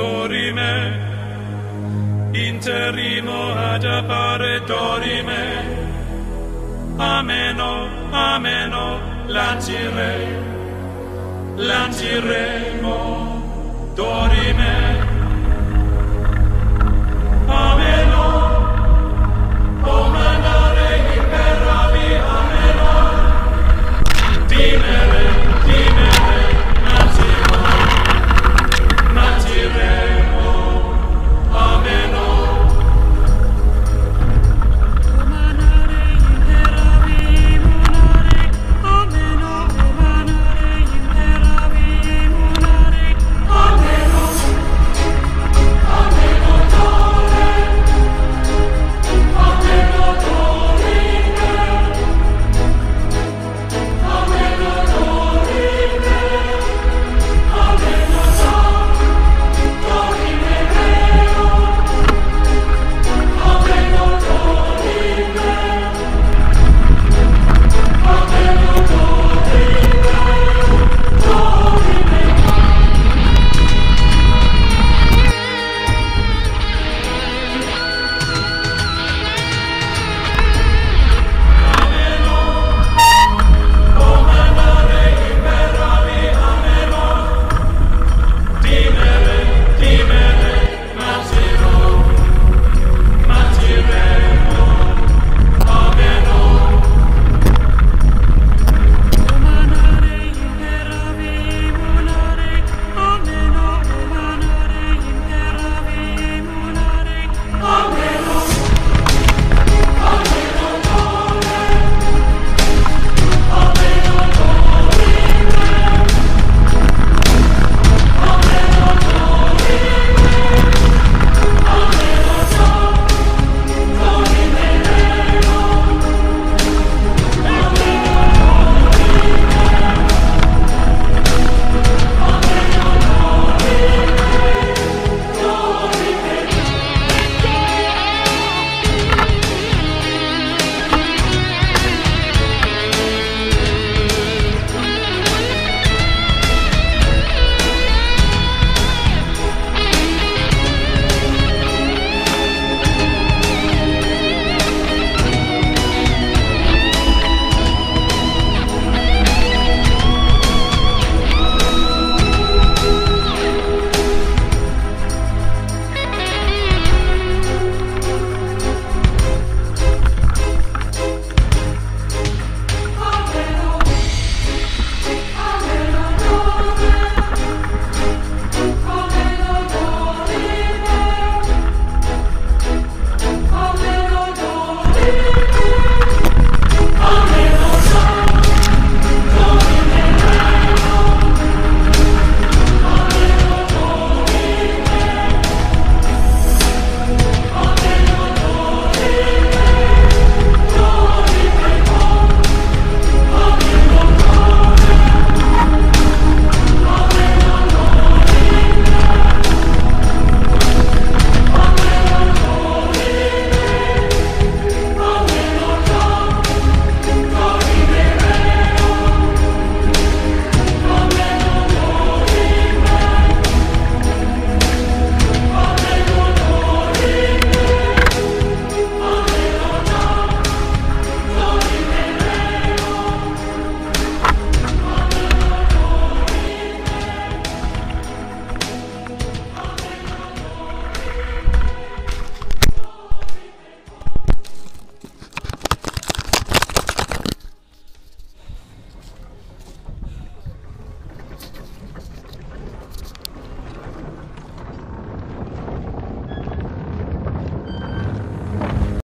dorime, interimo ad appare dorime, ameno, ameno, lancire, lanciremo, dorime.